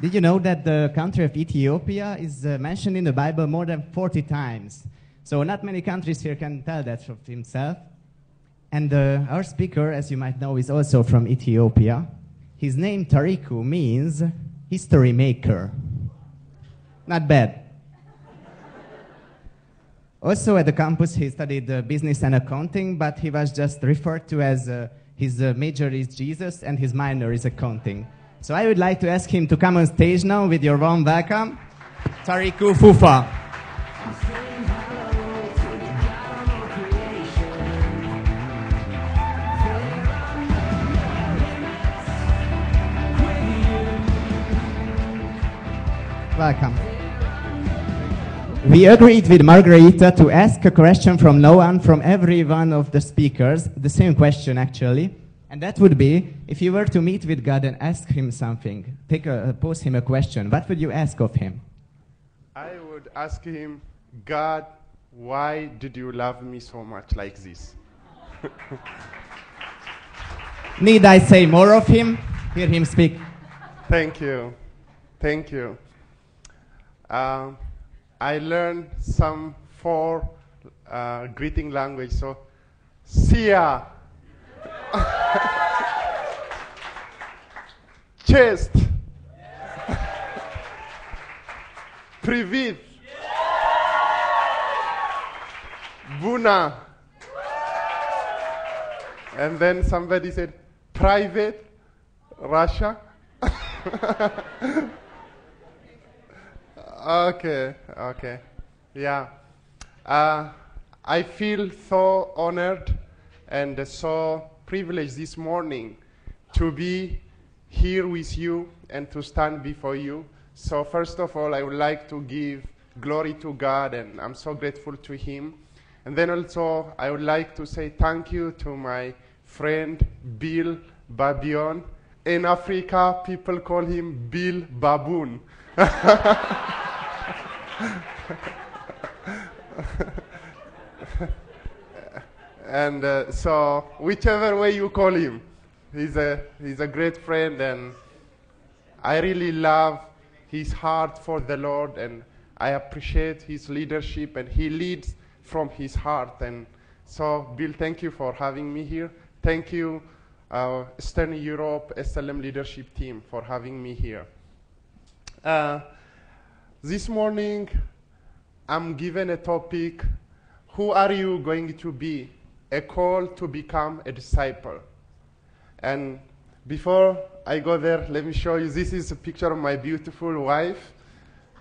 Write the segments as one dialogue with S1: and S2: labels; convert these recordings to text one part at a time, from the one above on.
S1: Did you know that the country of Ethiopia is uh, mentioned in the Bible more than 40 times? So, not many countries here can tell that of himself. And uh, our speaker, as you might know, is also from Ethiopia. His name, Tariku, means history maker. Not bad. Also, at the campus, he studied uh, business and accounting, but he was just referred to as uh, his uh, major is Jesus and his minor is accounting. So I would like to ask him to come on stage now with your warm welcome. Tariku Fufa. Welcome. We agreed with Margarita to ask a question from no one, from every one of the speakers, the same question actually. And that would be if you were to meet with God and ask him something, take a, pose him a question, what would you ask of him?
S2: I would ask him, God, why did you love me so much like this?
S1: Need I say more of him? Hear him speak.
S2: Thank you. Thank you. Um, I learned some four uh, greeting language. So, Sia, chest, Privid, Buna. And then somebody said, private, Russia. okay, okay. Yeah. Uh, I feel so honored and so privileged this morning to be here with you and to stand before you. So, first of all, I would like to give glory to God, and I'm so grateful to Him. And then also, I would like to say thank you to my friend Bill Babion. In Africa, people call him Bill Baboon. and uh, so, whichever way you call him, he's a, he's a great friend, and I really love his heart for the Lord, and I appreciate his leadership, and he leads from his heart. And so, Bill, thank you for having me here. Thank you, uh, Eastern Europe SLM leadership team, for having me here. Uh, this morning, I'm given a topic Who are you going to be? A call to become a disciple. And before I go there, let me show you this is a picture of my beautiful wife.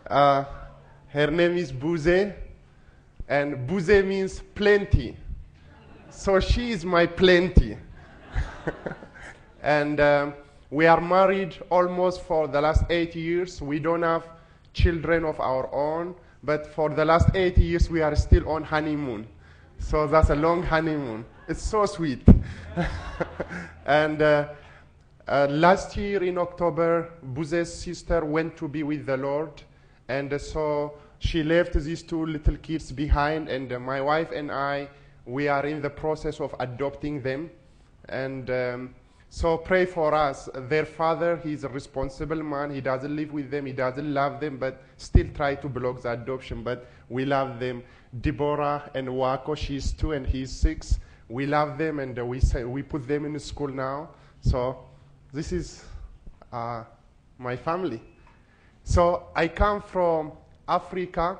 S2: Uh, her name is Buze, and Buze means plenty. So she is my plenty. and um, we are married almost for the last eight years. We don't have children of our own, but for the last eight years we are still on honeymoon. So that's a long honeymoon. It's so sweet. and uh, uh, last year in October, Buze's sister went to be with the Lord, and uh, so she left these two little kids behind, and uh, my wife and I, we are in the process of adopting them. And um, so pray for us. Their father, he's a responsible man. He doesn't live with them. He doesn't love them, but still try to block the adoption. But we love them. Deborah and Wako, she's two and he's six. We love them and we, say, we put them in school now. So this is uh, my family. So I come from Africa.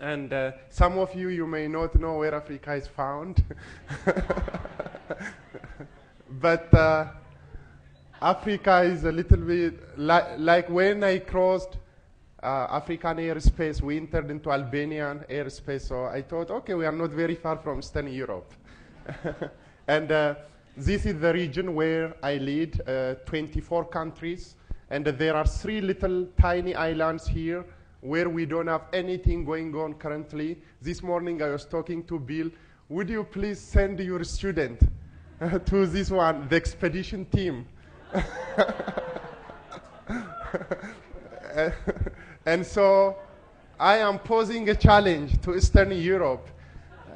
S2: And uh, some of you, you may not know where Africa is found. but uh, Africa is a little bit li- like when I crossed African airspace, we entered into Albanian airspace. So I thought, okay, we are not very far from Eastern Europe. and uh, this is the region where I lead uh, 24 countries. And there are three little tiny islands here where we don't have anything going on currently. This morning I was talking to Bill. Would you please send your student to this one, the expedition team? and so I am posing a challenge to Eastern Europe.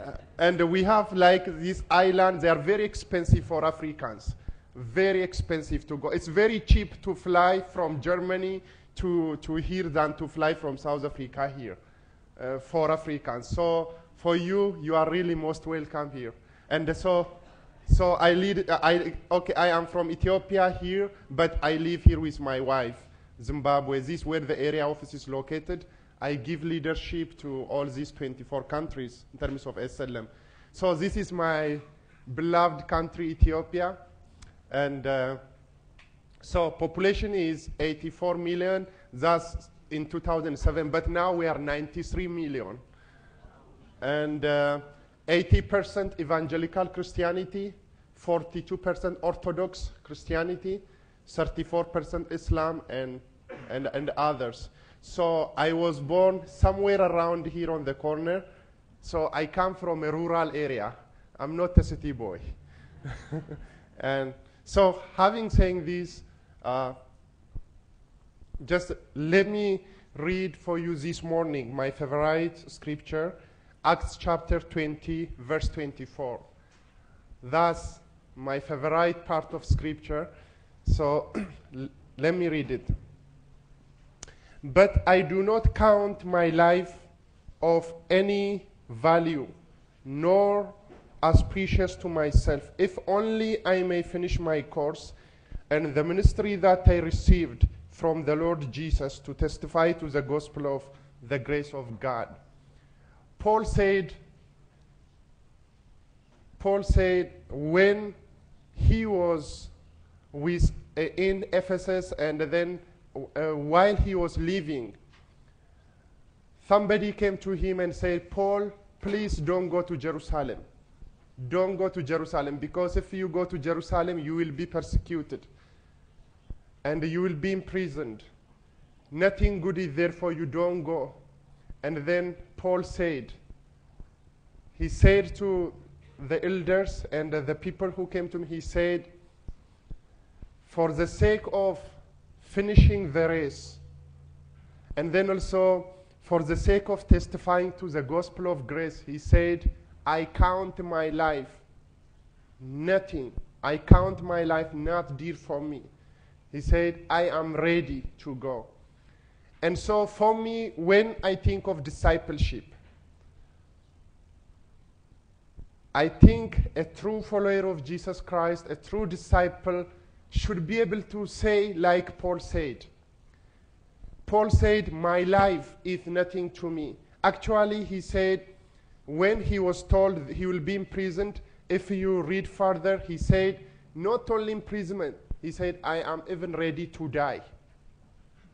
S2: Uh, and we have like these islands, they are very expensive for Africans. very expensive to go. It's very cheap to fly from Germany to, to here than to fly from South Africa here uh, for Africans. So for you, you are really most welcome here. And so, so I lead. I okay. I am from Ethiopia here, but I live here with my wife, Zimbabwe. This is where the area office is located. I give leadership to all these 24 countries in terms of SLM. So this is my beloved country, Ethiopia, and. Uh, so population is 84 million. That's in 2007, but now we are 93 million. And uh, 80% evangelical Christianity, 42% Orthodox Christianity, 34% Islam, and, and, and others. So I was born somewhere around here on the corner. So I come from a rural area. I'm not a city boy. and so having saying this, uh, just let me read for you this morning my favorite scripture, Acts chapter 20, verse 24. That's my favorite part of scripture. So let me read it. But I do not count my life of any value, nor as precious to myself, if only I may finish my course and the ministry that I received from the Lord Jesus to testify to the gospel of the grace of God. Paul said, Paul said when he was with, uh, in Ephesus and then uh, while he was leaving, somebody came to him and said, Paul, please don't go to Jerusalem. Don't go to Jerusalem because if you go to Jerusalem, you will be persecuted and you will be imprisoned. Nothing good is there for you, don't go. And then Paul said, he said to the elders and the people who came to him, he said, for the sake of finishing the race, and then also for the sake of testifying to the gospel of grace, he said, I count my life nothing. I count my life not dear for me. He said, I am ready to go. And so for me, when I think of discipleship, I think a true follower of Jesus Christ, a true disciple, should be able to say, like Paul said. Paul said, My life is nothing to me. Actually, he said, when he was told he will be imprisoned, if you read further, he said, not only imprisonment, he said, I am even ready to die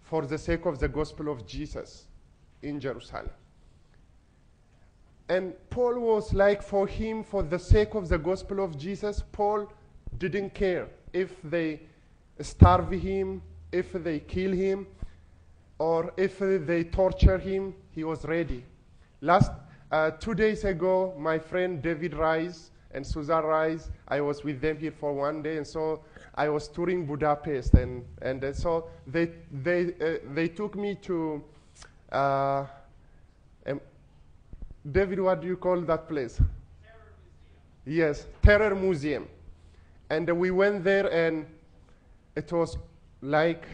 S2: for the sake of the gospel of Jesus in Jerusalem. And Paul was like, for him, for the sake of the gospel of Jesus, Paul didn't care if they starve him, if they kill him, or if they torture him, he was ready. Last uh, two days ago, my friend David Rice and Susan Rice, I was with them here for one day, and so I was touring Budapest, and, and so they, they, uh, they took me to, uh, um, David, what do you call that place? Terror yes, Terror Museum. And we went there, and it was like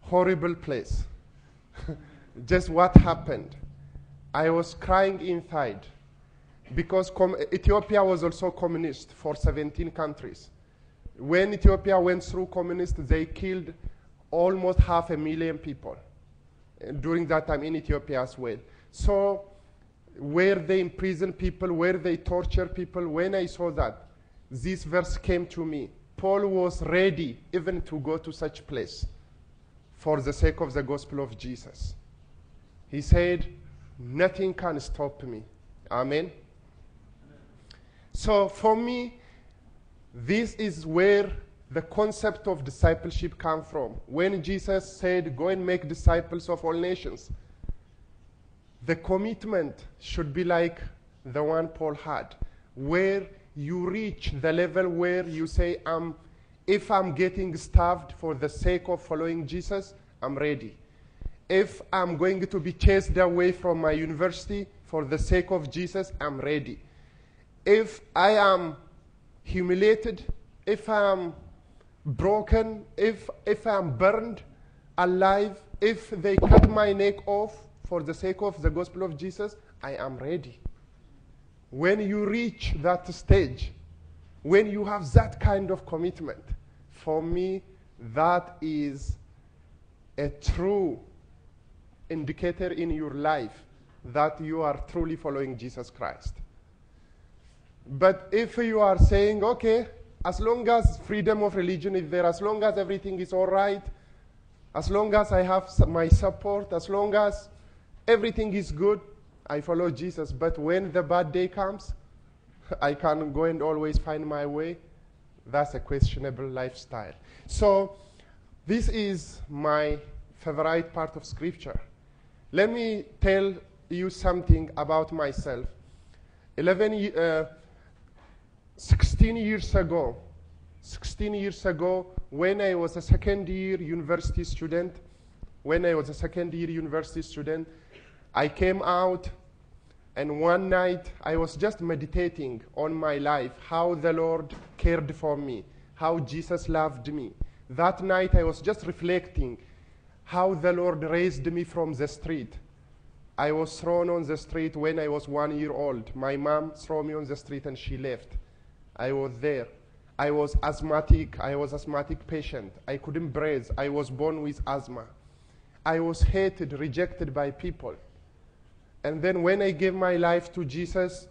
S2: horrible place. Just what happened. I was crying inside because Ethiopia was also communist for 17 countries. When Ethiopia went through communist, they killed almost half a million people eh, during that time in Ethiopia as well. So where they imprison people, where they torture people, when I saw that, this verse came to me. Paul was ready even to go to such place for the sake of the gospel of Jesus. He said, nothing can stop me. Amen. So for me, this is where the concept of discipleship comes from. When Jesus said, Go and make disciples of all nations, the commitment should be like the one Paul had, where you reach the level where you say, I'm, if I'm getting starved for the sake of following Jesus, I'm ready. If I'm going to be chased away from my university for the sake of Jesus, I'm ready. If I am humiliated, if I'm broken, if, if I'm burned alive, if they cut my neck off for the sake of the gospel of Jesus, I am ready. When you reach that stage, when you have that kind of commitment, for me, that is a true indicator in your life that you are truly following Jesus Christ. But if you are saying, okay, as long as freedom of religion is there, as long as everything is all right, as long as I have my support, as long as everything is good, I follow Jesus. But when the bad day comes, I can go and always find my way. That's a questionable lifestyle. So, this is my favorite part of Scripture. Let me tell you something about myself. 11, uh, 16 years ago, 16 years ago, when I was a second year university student, when I was a second year university student, I came out and one night I was just meditating on my life, how the Lord cared for me, how Jesus loved me. That night I was just reflecting how the Lord raised me from the street. I was thrown on the street when I was one year old. My mom threw me on the street and she left. I was there. I was asthmatic. I was asthmatic patient. I couldn't breathe. I was born with asthma. I was hated, rejected by people. And then when I gave my life to Jesus,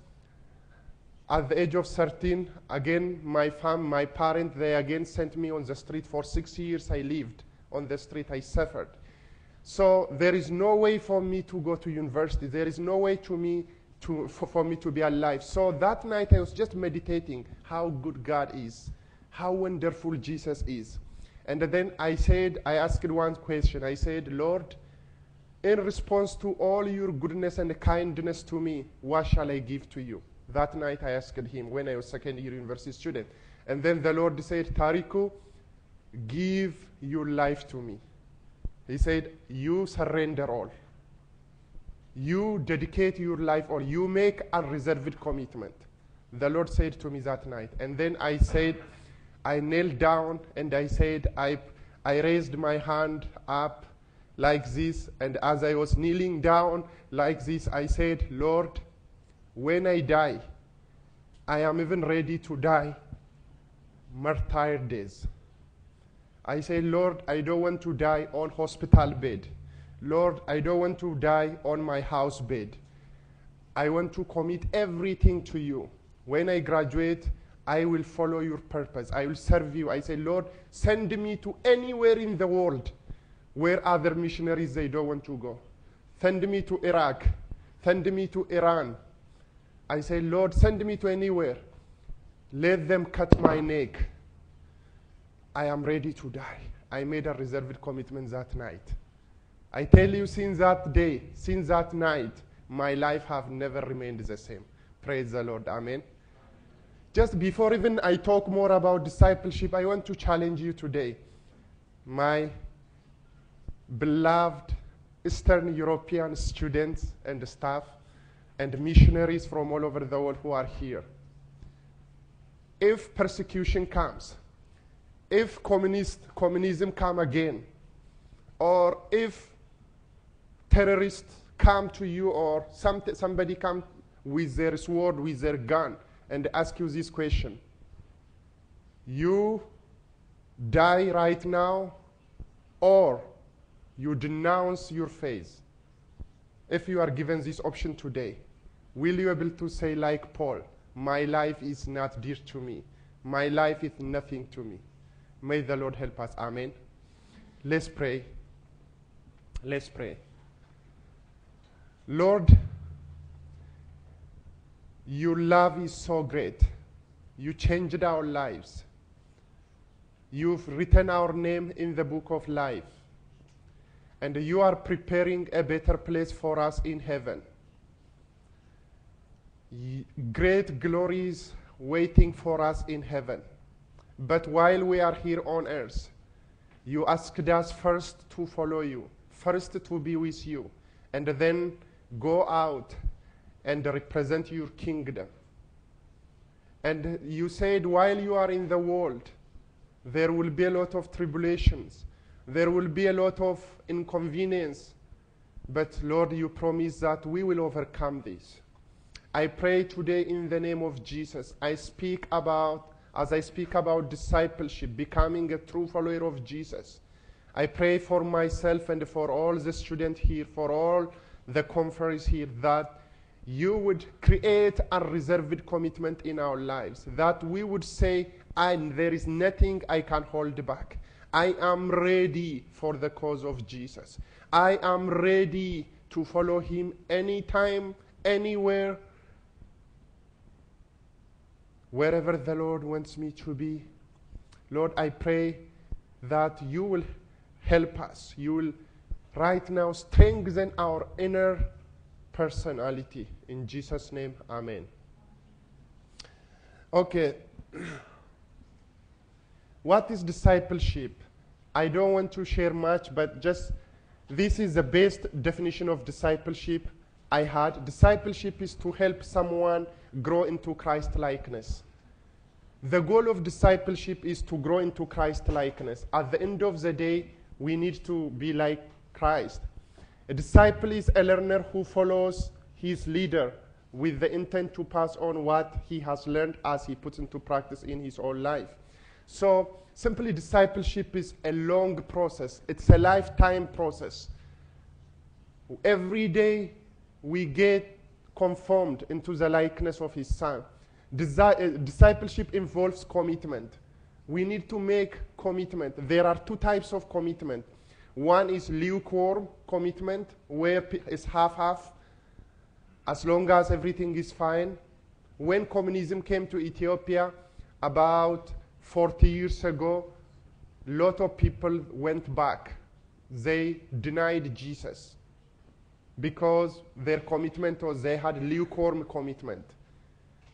S2: at the age of 13, again, my fam, my parent, they again sent me on the street for six years. I lived on the street. I suffered. So there is no way for me to go to university. There is no way to me to, for, for me to be alive. So that night I was just meditating how good God is, how wonderful Jesus is. And then I said, I asked one question. I said, Lord, in response to all your goodness and kindness to me, what shall I give to you? That night I asked him when I was second year university student. And then the Lord said, Tariku, give your life to me. He said, you surrender all. You dedicate your life or you make unreserved commitment. The Lord said to me that night. And then I said, I knelt down and I said, I, I raised my hand up like this. And as I was kneeling down like this, I said, Lord, when I die, I am even ready to die martyr days. I say, Lord, I don't want to die on hospital bed. Lord, I don't want to die on my house bed. I want to commit everything to you. When I graduate, I will follow your purpose. I will serve you. I say, Lord, send me to anywhere in the world where other missionaries they don't want to go. Send me to Iraq. Send me to Iran. I say, Lord, send me to anywhere. Let them cut my neck. I am ready to die. I made a reserved commitment that night. I tell you, since that day, since that night, my life have never remained the same. Praise the Lord. Amen. Just before even I talk more about discipleship, I want to challenge you today. My beloved Eastern European students and staff and missionaries from all over the world who are here. If persecution comes, if communist, communism come again, or if terrorists come to you or some, somebody come with their sword, with their gun, and ask you this question, you die right now, or you denounce your faith. If you are given this option today, will you be able to say like Paul, my life is not dear to me. My life is nothing to me. May the Lord help us. Amen. Let's pray. Let's pray. Lord, your love is so great. You changed our lives. You've written our name in the book of life. And you are preparing a better place for us in heaven. Great glories waiting for us in heaven. But while we are here on earth, you asked us first to follow you, first to be with you, and then go out and represent your kingdom. And you said, while you are in the world, There will be a lot of tribulations. There will be a lot of inconvenience. But Lord, you promise that we will overcome this. I pray today in the name of Jesus. I speak about, as I speak about discipleship, becoming a true follower of Jesus. I pray for myself and for all the students here, for all the conference here, that you would create a reserved commitment in our lives, that we would say, and there is nothing I can hold back. I am ready for the cause of Jesus. I am ready to follow him anytime, anywhere, wherever the Lord wants me to be. Lord, I pray that you will help us. You will right now strengthen our inner personality. In Jesus' name, Amen. Okay. what is discipleship? I don't want to share much, but just this is the best definition of discipleship I had. Discipleship is to help someone grow into Christ likeness. The goal of discipleship is to grow into Christ likeness. At the end of the day, we need to be like Christ. A disciple is a learner who follows his leader with the intent to pass on what he has learned as he puts into practice in his own life. So, simply discipleship is a long process, it's a lifetime process. Every day we get conformed into the likeness of his son. Disi- uh, discipleship involves commitment. We need to make commitment. There are two types of commitment. One is lukewarm commitment, where it's half half, as long as everything is fine. When communism came to Ethiopia about 40 years ago, a lot of people went back. They denied Jesus because their commitment was they had lukewarm commitment.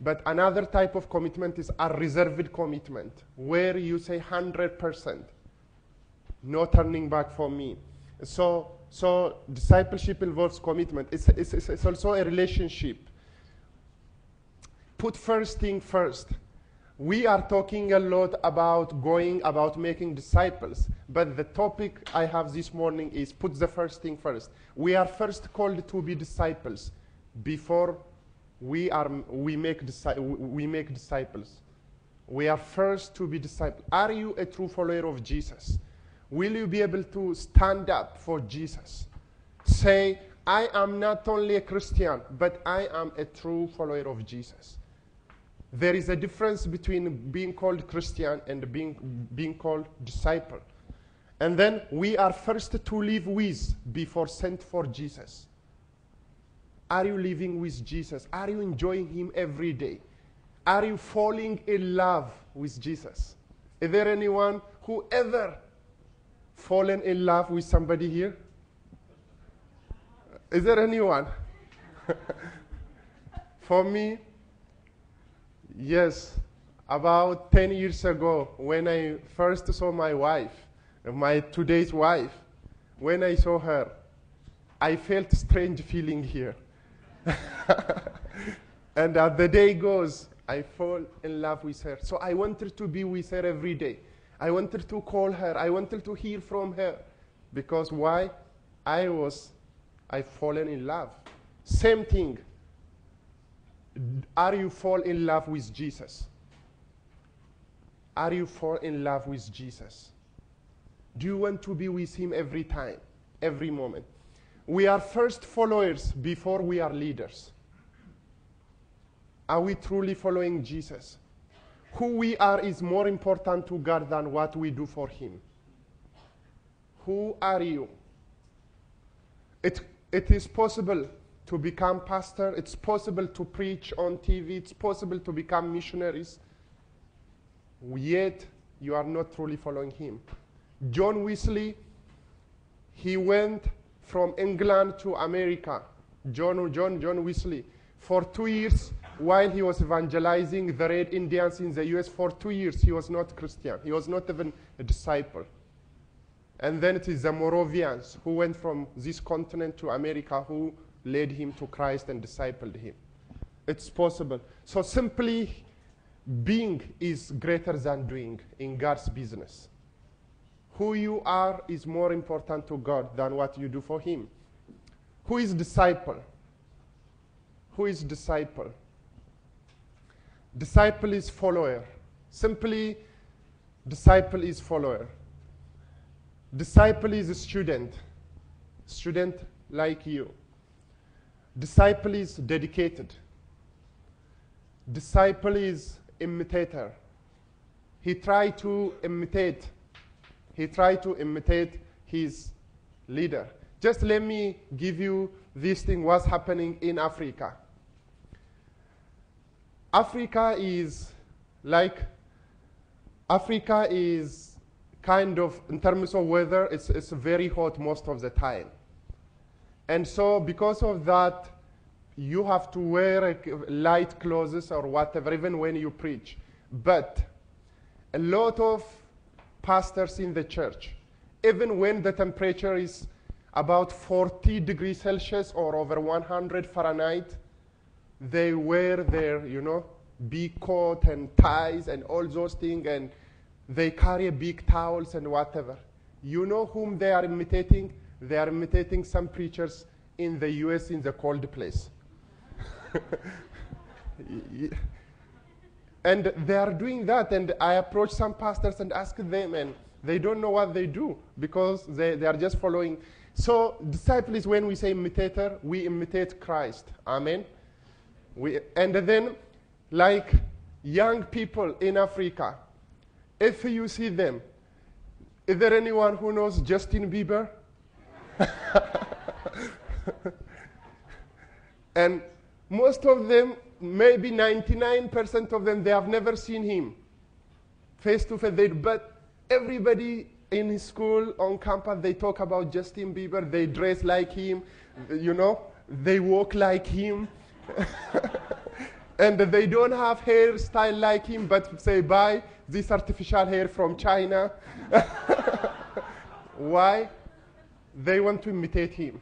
S2: But another type of commitment is a reserved commitment, where you say 100%, no turning back for me. So, so discipleship involves commitment. It's, it's, it's, it's also a relationship. Put first thing first. We are talking a lot about going, about making disciples, but the topic I have this morning is put the first thing first. We are first called to be disciples before we, are, we, make, we make disciples. We are first to be disciples. Are you a true follower of Jesus? Will you be able to stand up for Jesus? Say, I am not only a Christian, but I am a true follower of Jesus. There is a difference between being called Christian and being, being called disciple. And then we are first to live with before sent for Jesus. Are you living with Jesus? Are you enjoying Him every day? Are you falling in love with Jesus? Is there anyone who ever fallen in love with somebody here? Is there anyone? For me, yes. About 10 years ago, when I first saw my wife, my today's wife, when I saw her, I felt strange feeling here. and as the day goes, I fall in love with her. So I wanted to be with her every day. I wanted to call her. I wanted to hear from her. Because why? I was, I fallen in love. Same thing. Are you fall in love with Jesus? Are you fall in love with Jesus? Do you want to be with him every time, every moment? We are first followers before we are leaders. Are we truly following Jesus? Who we are is more important to God than what we do for him. Who are you? It, it is possible to become pastor. It's possible to preach on TV. It's possible to become missionaries. Yet you are not truly following him. John Wesley, he went from England to America. John, John, John Wesley, for two years while he was evangelizing the Red Indians in the U.S. For two years, he was not Christian. He was not even a disciple. And then it is the Moravians who went from this continent to America who led him to Christ and discipled him. It's possible. So simply being is greater than doing in God's business. Who you are is more important to God than what you do for Him. Who is disciple? Who is disciple? Disciple is follower. Simply, disciple is follower. Disciple is a student. Student like you. Disciple is dedicated. Disciple is imitator. He tried to imitate. He tried to imitate his leader. Just let me give you this thing what's happening in Africa. Africa is like Africa is kind of in terms of weather it's, it's very hot most of the time and so because of that you have to wear uh, a light clothes or whatever even when you preach but a lot of pastors in the church even when the temperature is about 40 degrees celsius or over 100 fahrenheit they wear their, you know, big coat and ties and all those things, and they carry big towels and whatever. You know whom they are imitating? They are imitating some preachers in the U.S. in the cold place. and they are doing that, and I approach some pastors and ask them, and they don't know what they do because they, they are just following. So, disciple is when we say imitator, we imitate Christ. Amen. We, and then, like young people in Africa, if you see them, is there anyone who knows Justin Bieber? and most of them, maybe 99% of them, they have never seen him face to face. But everybody in school, on campus, they talk about Justin Bieber. They dress like him, you know, they walk like him. and they don't have hairstyle like him, but say, buy this artificial hair from China. Why? They want to imitate him.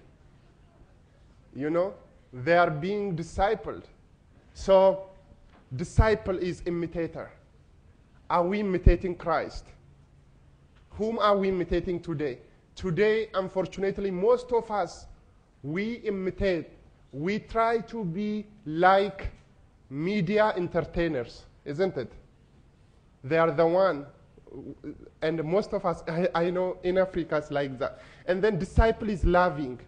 S2: You know, they are being discipled. So, disciple is imitator. Are we imitating Christ? Whom are we imitating today? Today, unfortunately, most of us, we imitate, we try to be like media entertainers, isn't it? They are the one, and most of us, I, I know in Africa it's like that. And then disciple is loving,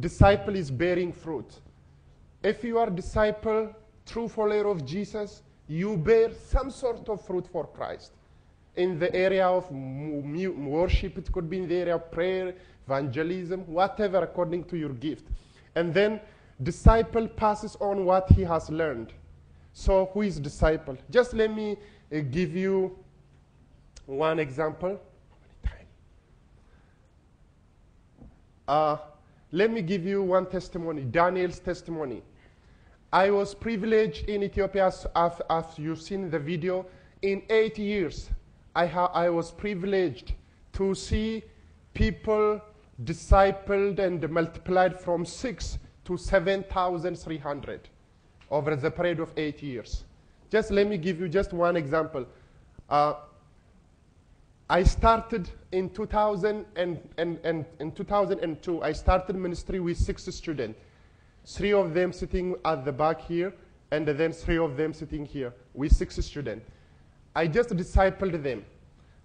S2: disciple is bearing fruit. If you are disciple, true follower of Jesus, you bear some sort of fruit for Christ. In the area of worship, it could be in the area of prayer, evangelism, whatever according to your gift. And then disciple passes on what he has learned. So who is disciple? Just let me uh, give you one example. Uh, let me give you one testimony, Daniel's testimony. I was privileged in Ethiopia, as, as, as you've seen in the video. In eight years, I, ha- I was privileged to see people discipled and multiplied from six to 7,300 over the period of eight years. Just let me give you just one example. Uh, I started in 2000 and, and, and in 2002. I started ministry with six students, three of them sitting at the back here, and then three of them sitting here with six students. I just discipled them.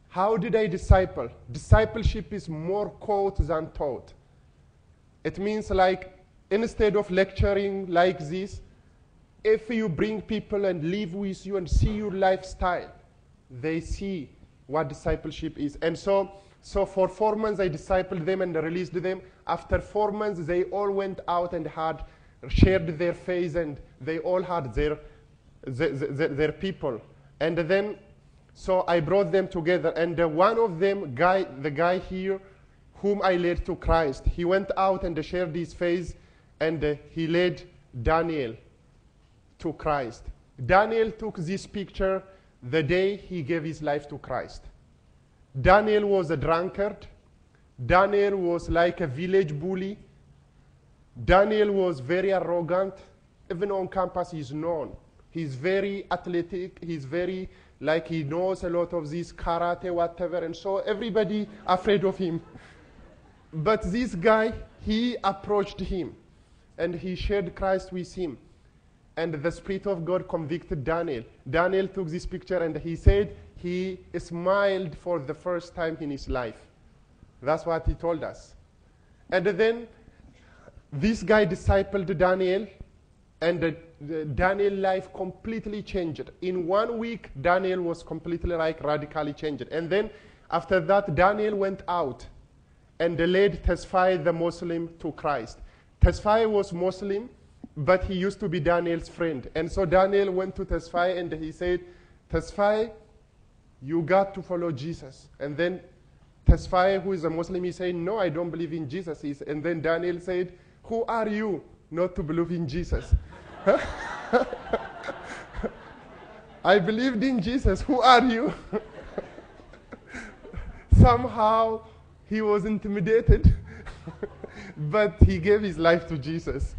S2: How did I disciple? Discipleship is more caught than taught. It means like instead of lecturing like this, if you bring people and live with you and see your lifestyle, they see what discipleship is. And so, so for four months, I discipled them and released them. After four months, they all went out and had shared their faith, and they all had their, their, their, their people. And then, so I brought them together. And one of them, guy, the guy here, whom I led to Christ, he went out and shared his faith, and he led Daniel to Christ. Daniel took this picture the day he gave his life to Christ. Daniel was a drunkard. Daniel was like a village bully. Daniel was very arrogant. Even on campus, he's known He's very athletic. He's very, like, he knows a lot of this karate, whatever. And so everybody afraid of him. But this guy, he approached him and he shared Christ with him. And the Spirit of God convicted Daniel. Daniel took this picture and he said he smiled for the first time in his life. That's what he told us. And then this guy discipled Daniel, and the, the Daniel life completely changed. In one week, Daniel was completely like radically changed. And then after that, Daniel went out and led Tesfaye the Muslim to Christ. Tesfaye was Muslim, but he used to be Daniel's friend. And so Daniel went to Tesfaye and he said, Tesfaye, you got to follow Jesus. And then Tesfaye, who is a Muslim, he said, No, I don't believe in Jesus. And then Daniel said, Who are you not to believe in Jesus? I believed in Jesus. Who are you? Somehow he was intimidated, but he gave his life to Jesus.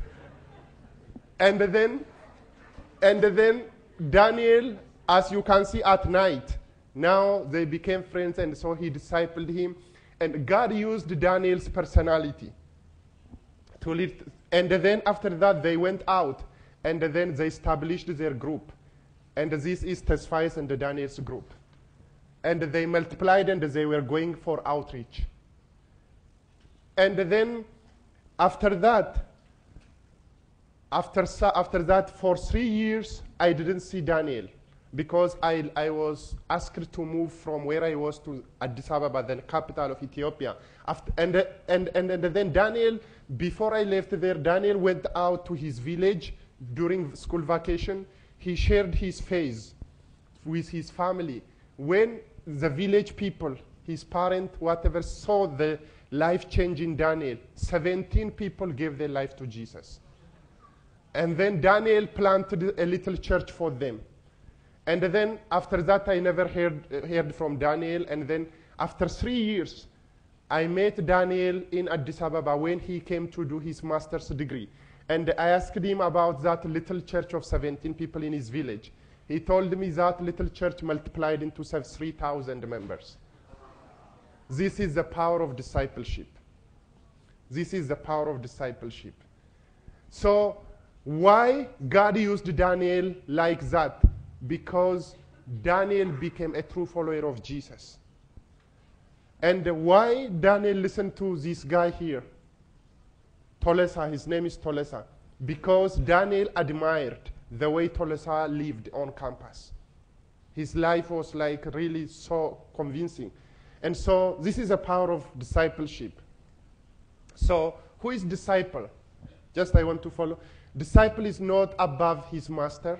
S2: And then, and then Daniel, as you can see at night, now they became friends, and so he discipled him. And God used Daniel's personality to lead. And then after that, they went out, and then they established their group. And this is Tesfaye's and Daniel's group. And they multiplied, and they were going for outreach. And then after that, after, after that, for three years, I didn't see Daniel because I, I was asked to move from where I was to Addis Ababa, the capital of Ethiopia. After, and, and, and, and then Daniel, before I left there, Daniel went out to his village during school vacation. He shared his faith with his family. When the village people, his parents, whatever, saw the life change in Daniel, 17 people gave their life to Jesus. And then Daniel planted a little church for them. And then after that, I never heard, heard from Daniel. And then after three years, I met Daniel in Addis Ababa when he came to do his master's degree. And I asked him about that little church of 17 people in his village. He told me that little church multiplied into 3,000 members. This is the power of discipleship. This is the power of discipleship. So, why God used Daniel like that? Because Daniel became a true follower of Jesus. And why Daniel listened to this guy here? Tolesa, his name is Tolesa. Because Daniel admired the way Tolesa lived on campus. His life was like really so convincing. And so this is a power of discipleship. So who is disciple? Just I want to follow. Disciple is not above his master,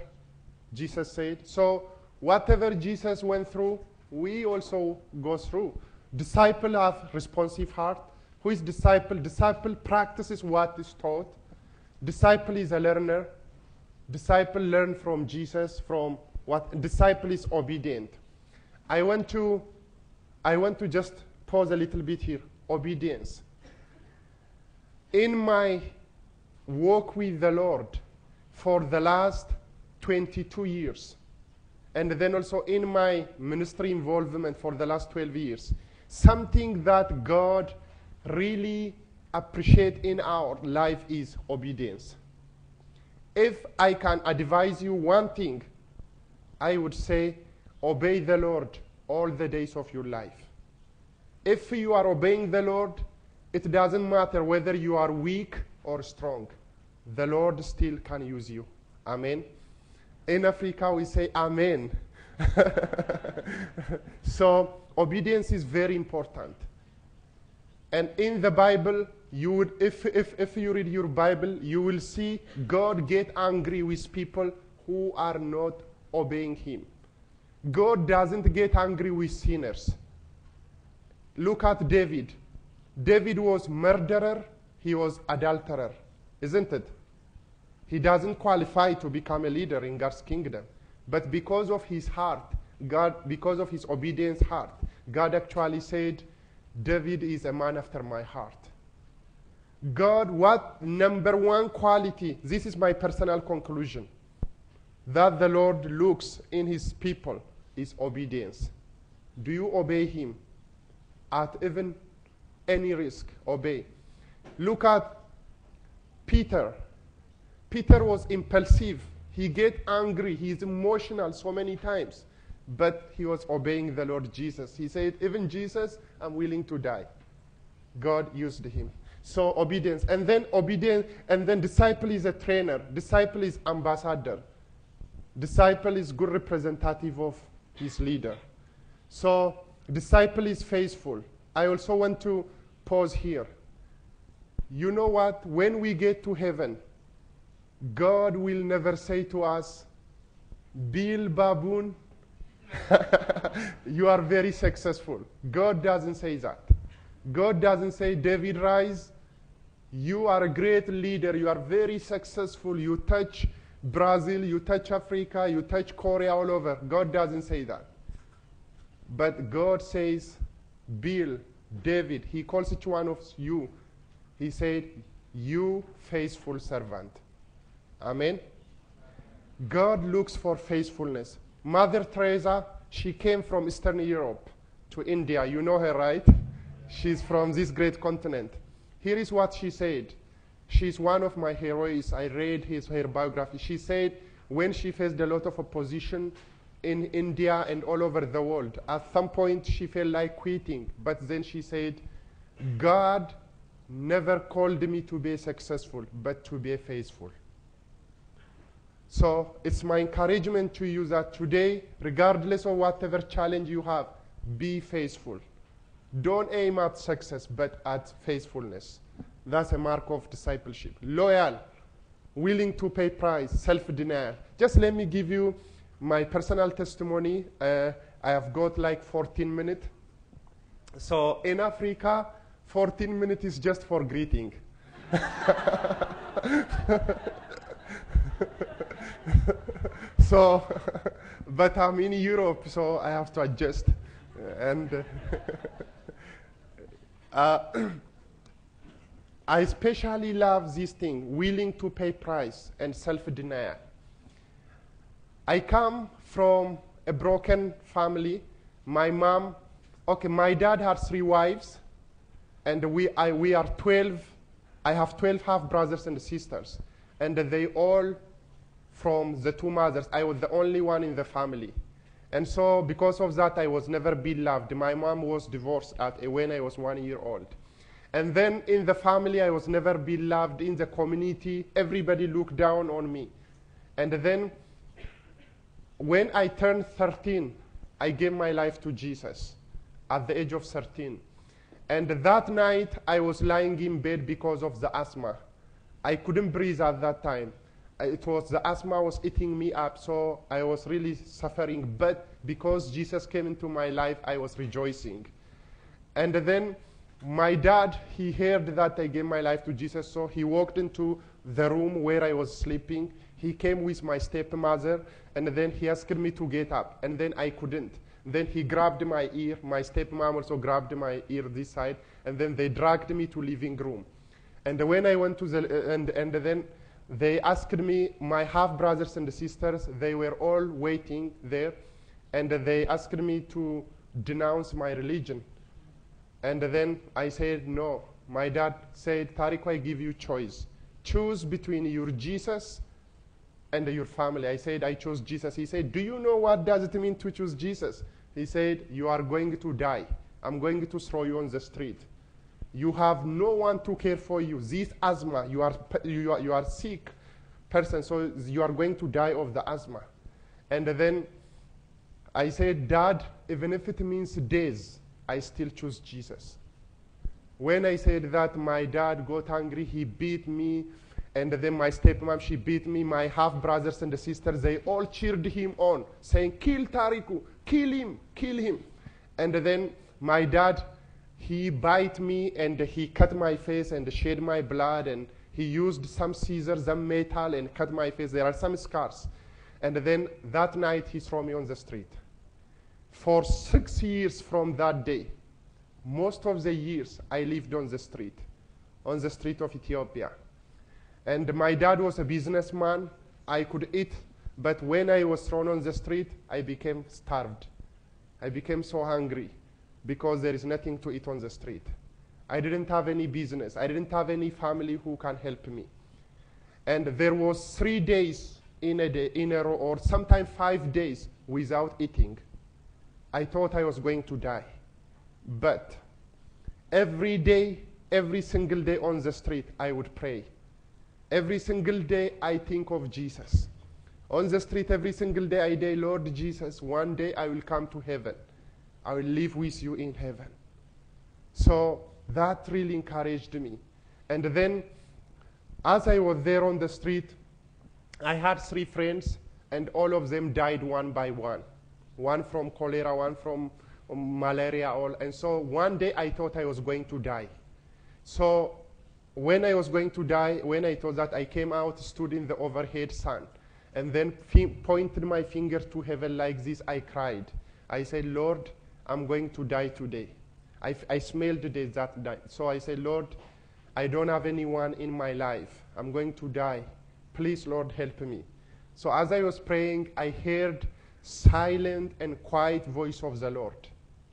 S2: Jesus said. So whatever Jesus went through, we also go through. Disciple have responsive heart. Who is disciple? Disciple practices what is taught. Disciple is a learner. Disciple learn from Jesus, from what disciple is obedient. I want to I want to just pause a little bit here. Obedience. In my walk with the Lord for the last 22 years, and then also in my ministry involvement for the last 12 years, something that God really appreciate in our life is obedience. If I can advise you one thing, I would say obey the Lord all the days of your life. If you are obeying the Lord, it doesn't matter whether you are weak or strong. The Lord still can use you. Amen. In Africa, we say Amen. so, obedience is very important. And in the Bible, you would, if, if, if you read your Bible, you will see God get angry with people who are not obeying Him. God doesn't get angry with sinners. Look at David. David was murderer, he was adulterer, isn't it? He doesn't qualify to become a leader in God's kingdom. But because of his heart, God, because of his obedience heart, God actually said, David is a man after my heart. God, what number one quality? This is my personal conclusion. that the Lord looks in his people is obedience. Do you obey him at even any risk? Obey. Look at Peter. Peter was impulsive. He get angry. He's emotional so many times. But he was obeying the Lord Jesus. He said, even Jesus, I'm willing to die. God used him. So obedience. And then obedience, and then disciple is a trainer. Disciple is ambassador. Disciple is good representative of his leader. So disciple is faithful. I also want to pause here. You know what? When we get to heaven, God will never say to us, Bill Baboon, you are very successful. God doesn't say that. God doesn't say, David Rise, you are a great leader. You are very successful. You touch Brazil, you touch Africa, you touch Korea all over. God doesn't say that. But God says, Bill, David, he calls each one of you. He said, You faithful servant. Amen. God looks for faithfulness. Mother Teresa, she came from Eastern Europe to India. You know her, right? She's from this great continent. Here is what she said. She's one of my heroes. I read his, her biography. She said when she faced a lot of opposition in India and all over the world, at some point she felt like quitting. But then she said, God never called me to be successful, but to be faithful. So it's my encouragement to you that today, regardless of whatever challenge you have, be faithful. Don't aim at success, but at faithfulness. That's a mark of discipleship. Loyal, willing to pay price, self-denial. Just let me give you my personal testimony. Uh, I have got like 14 minutes. So in Africa, 14 minutes is just for greeting. so, but I'm in Europe, so I have to adjust. And uh, I especially love this thing, willing to pay price and self-denial. I come from a broken family. My mom, okay, my dad had three wives, and we, I, we are 12. I have 12 half brothers and sisters, and they all from the two mothers. I was the only one in the family. And so because of that, I was never beloved. My mom was divorced at, when I was one year old. And then in the family, I was never beloved. In the community, everybody looked down on me. And then when I turned 13, I gave my life to Jesus at the age of 13. And that night, I was lying in bed because of the asthma. I couldn't breathe at that time. It was the asthma was eating me up, so I was really suffering. But because Jesus came into my life, I was rejoicing. And then my dad, he heard that I gave my life to Jesus, so he walked into the room where I was sleeping. He came with my stepmother, and then he asked me to get up, and then I couldn't. Then he grabbed my ear. My stepmom also grabbed my ear this side, and then they dragged me to living room. And when I went to the, and, and then they asked me, my half brothers and sisters, they were all waiting there, and they asked me to denounce my religion. And then I said, no. My dad said, Tariku, I give you choice. Choose between your Jesus and your family. I said, I chose Jesus. He said, do you know what does it mean to choose Jesus? He said, you are going to die. I'm going to throw you on the street. You have no one to care for you. This asthma, you are, you are, you are sick person, so you are going to die of the asthma. And then I said, Dad, even if it means days, I still choose Jesus. When I said that, my dad got angry. He beat me. And then my stepmom, she beat me. My half brothers and the sisters, they all cheered him on, saying, Kill Tariku, kill him, kill him. And then my dad, he bite me and he cut my face and shed my blood. And he used some scissors, some metal, and cut my face. There are some scars. And then that night, he threw me on the street for six years from that day, most of the years I lived on the street, on the street of Ethiopia. And my dad was a businessman. I could eat But when I was thrown on the street, I became starved. I became so hungry because there is nothing to eat on the street. I didn't have any business. I didn't have any family who can help me. And there was three days in a day, in a row, or sometimes five days without eating. I thought I was going to die. But every day, every single day on the street, I would pray. Every single day, I think of Jesus. On the street, every single day, I say, Lord Jesus, one day I will come to heaven. I will live with you in heaven. So that really encouraged me. And then, as I was there on the street, I had three friends, and all of them died one by one. One from cholera, one from um, malaria, all. And so one day I thought I was going to die. So when I was going to die, when I thought that, I came out, stood in the overhead sun, and then pointed my finger to heaven like this. I cried. I said, Lord, I'm going to die today. I smelled death that night. So I said, Lord, I don't have anyone in my life. I'm going to die. Please, Lord, help me. So as I was praying, I heard silent and quiet voice of the Lord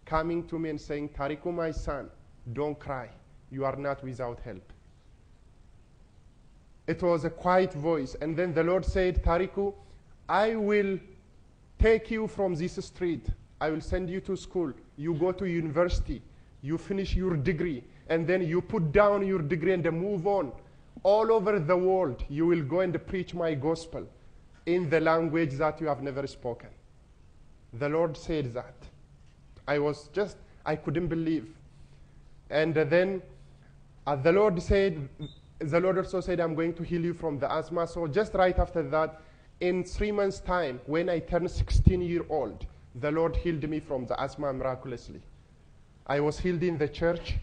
S2: coming to me and saying, Tariku, my son, don't cry. You are not without help. It was a quiet voice. And then the Lord said, Tariku, I will take you from this street. I will send you to school. You go to university. You finish your degree. And then you put down your degree and move on. All over the world, you will go and preach my gospel in the language that you have never spoken. The Lord said that. I was just, I couldn't believe. And then uh, the Lord said, the Lord also said, I'm going to heal you from the asthma. So just right after that, in three months' time, when I turned 16 year old, the Lord healed me from the asthma miraculously. I was healed in the church,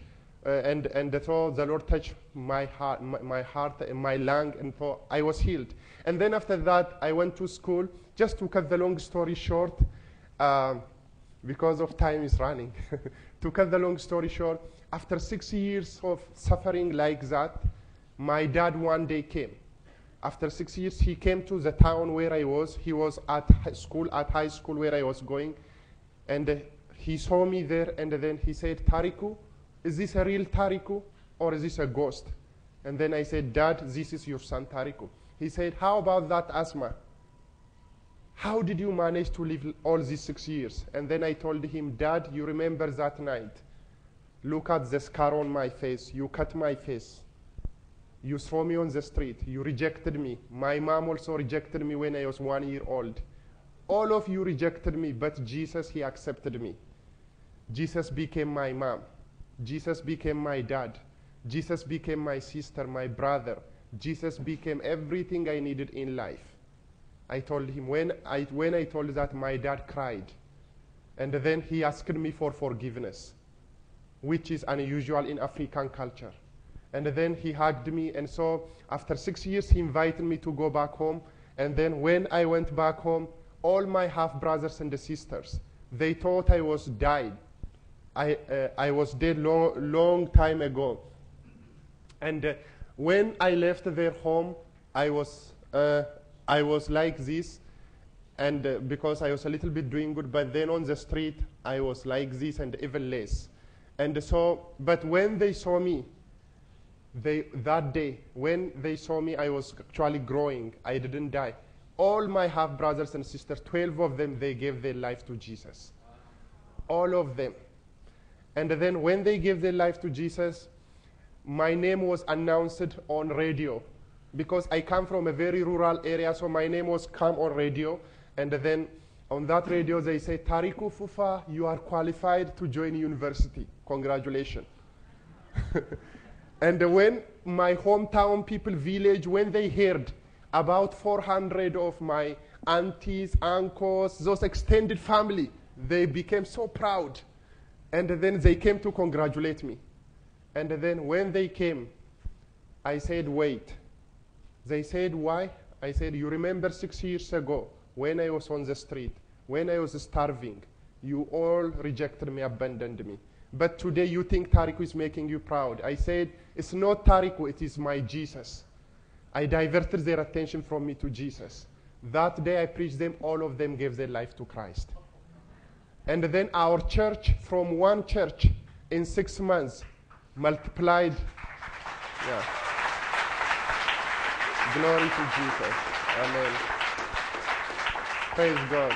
S2: uh, and and so the Lord touched my heart, my, my heart, and my lung, and so I was healed. And then after that, I went to school. Just to cut the long story short, um, because of time is running. to cut the long story short, after six years of suffering like that, my dad one day came. After six years, he came to the town where I was. He was at school, at high school where I was going, and uh, he saw me there. And then he said, "Tariku, is this a real Tariku or is this a ghost?" And then I said, "Dad, this is your son Tariku." He said, "How about that asthma? How did you manage to live all these six years?" And then I told him, "Dad, you remember that night? Look at the scar on my face. You cut my face." You throw me on the street. You rejected me. My mom also rejected me when I was one year old. All of you rejected me, but Jesus, He accepted me. Jesus became my mom. Jesus became my dad. Jesus became my sister, my brother. Jesus became everything I needed in life. I told him when I, when I told that, my dad cried. And then he asked me for forgiveness, which is unusual in African culture. And then he hugged me. And so after six years, he invited me to go back home. And then when I went back home, all my half brothers and the sisters, they thought I was died. I, uh, I was dead long, long time ago. And uh, when I left their home, I was, uh, I was like this. And uh, because I was a little bit doing good, but then on the street, I was like this and even less. And so, but when they saw me, they, that day, when they saw me, I was actually growing. I didn't die. All my half brothers and sisters, 12 of them, they gave their life to Jesus. All of them. And then when they gave their life to Jesus, my name was announced on radio because I come from a very rural area, so my name was come on radio. And then on that radio, they say, Tariku Fufa, you are qualified to join university. Congratulations. And when my hometown people, village, when they heard about 400 of my aunties, uncles, those extended family, they became so proud. And then they came to congratulate me. And then when they came, I said, wait. They said, why? I said, you remember six years ago when I was on the street, when I was starving, you all rejected me, abandoned me. But today you think Tariku is making you proud. I said, it's not Tariku, it is my Jesus. I diverted their attention from me to Jesus. That day I preached them, all of them gave their life to Christ. And then our church, from one church in six months, multiplied. Yeah. Glory to Jesus. Amen. Praise God.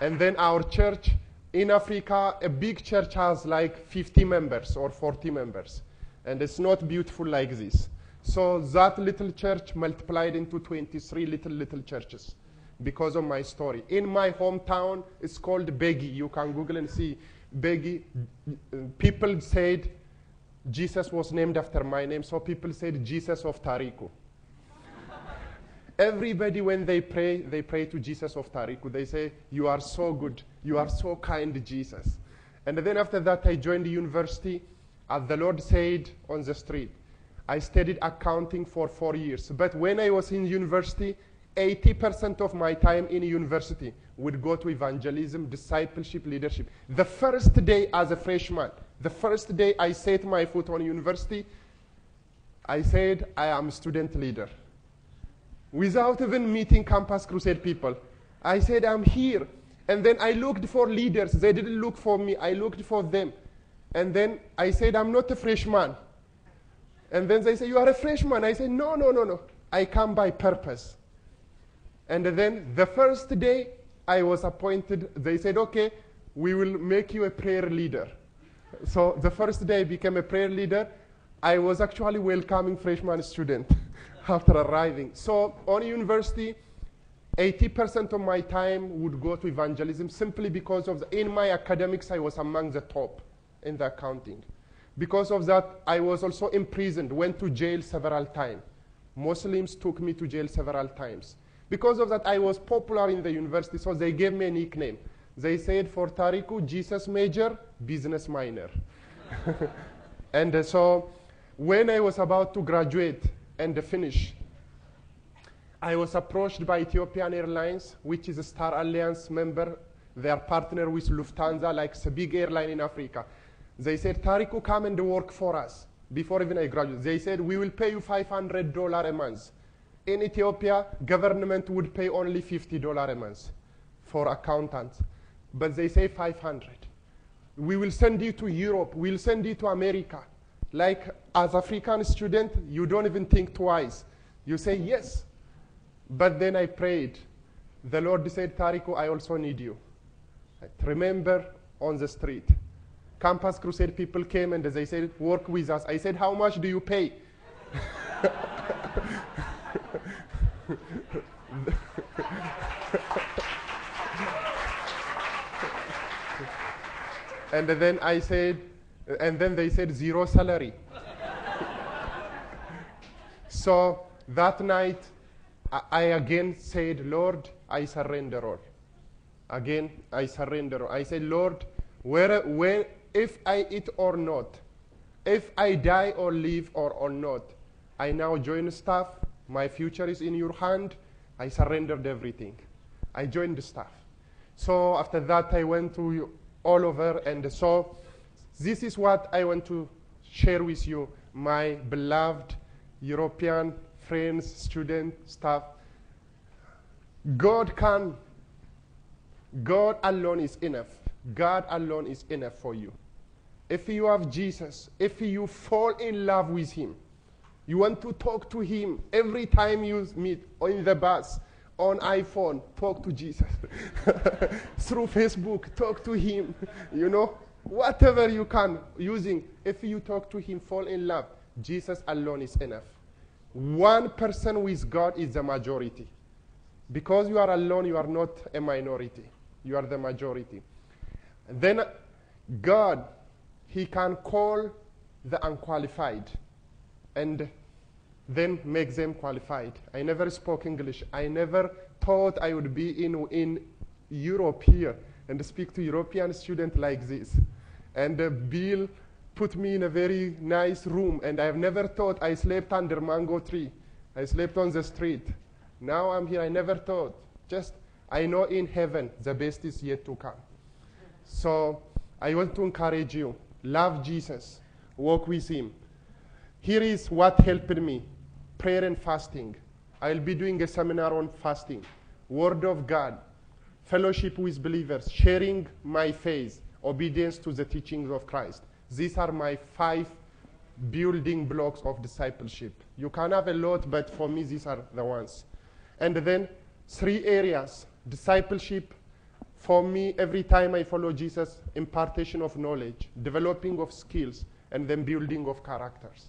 S2: And then our church in Africa, a big church has like 50 members or 40 members. And it's not beautiful like this. So that little church multiplied into 23 little, little churches because of my story. In my hometown, it's called Begi. You can Google and see Begi. People said Jesus was named after my name, so people said Jesus of Tariku. Everybody, when they pray, they pray to Jesus of Tariku. They say, You are so good. You are so kind, Jesus. And then after that, I joined the university. As the Lord said on the street, I studied accounting for four years. But when I was in university, 80% of my time in university would go to evangelism, discipleship, leadership. The first day as a freshman, the first day I set my foot on university, I said, I am student leader. Without even meeting Campus Crusade people, I said, I'm here. And then I looked for leaders. They didn't look for me, I looked for them. And then I said, I'm not a freshman. And then they say, You are a freshman. I said, No, no, no, no. I come by purpose. And then the first day I was appointed, they said, Okay, we will make you a prayer leader. So the first day I became a prayer leader. I was actually welcoming freshman student after arriving. So on university, 80% of my time would go to evangelism simply because of the, in my academics I was among the top in the accounting. Because of that, I was also imprisoned, went to jail several times. Muslims took me to jail several times. Because of that, I was popular in the university, so they gave me a nickname. They said for Tariku, Jesus major, business minor. and uh, so when I was about to graduate and the finish, I was approached by Ethiopian Airlines, which is a Star Alliance member. They are partner with Lufthansa, like a big airline in Africa. They said, Tariku, come and work for us. Before even I graduated, they said, we will pay you $500 a month. In Ethiopia, government would pay only $50 a month for accountants. But they say 500. We will send you to Europe. We'll send you to America. Like as African student, you don't even think twice. You say yes. But then I prayed. The Lord said, Tariku, I also need you. Remember on the street. Campus Crusade people came and they said, work with us. I said, how much do you pay? and then I said, and then they said zero salary. so that night, I, again said, Lord, I surrender all. Again, I surrender all. I said, Lord, where, where, if I eat or not, if I die or live or, or not, I now join staff. My future is in your hand. I surrendered everything. I joined the staff. So after that, I went to all over, and so this is what I want to share with you, my beloved European friends, students, staff. God can, God alone is enough. God alone is enough for you. If you have Jesus, if you fall in love with Him, you want to talk to Him every time you meet or in the bus, on iPhone, talk to Jesus. Through Facebook, talk to Him. You know, whatever you can using, if you talk to Him, fall in love, Jesus alone is enough. One person with God is the majority. Because you are alone, you are not a minority. You are the majority. Then God, He can call the unqualified and then make them qualified. I never spoke English. I never thought I would be in, in Europe here and speak to European students like this. And uh, Bill put me in a very nice room, and I've never thought I slept under mango tree. I slept on the street. Now I'm here. I never thought. Just I know in heaven the best is yet to come. So I want to encourage you. Love Jesus. Walk with him. Here is what helped me prayer and fasting. I'll be doing a seminar on fasting, Word of God, fellowship with believers, sharing my faith, obedience to the teachings of Christ. These are my five building blocks of discipleship. You can have a lot, but for me, these are the ones. And then three areas discipleship. For me, every time I follow Jesus, impartation of knowledge, developing of skills, and then building of characters.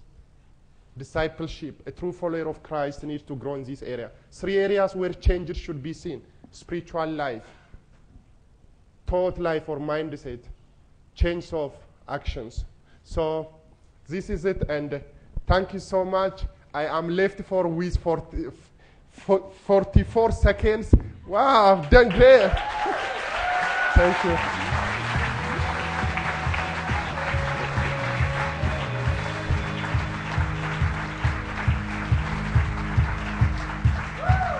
S2: Discipleship. A true follower of Christ needs to grow in this area. Three areas where changes should be seen spiritual life, thought life or mindset, change of actions. So this is it, and thank you so much. I am left for with 40, 44 seconds. Wow, done great. thank you.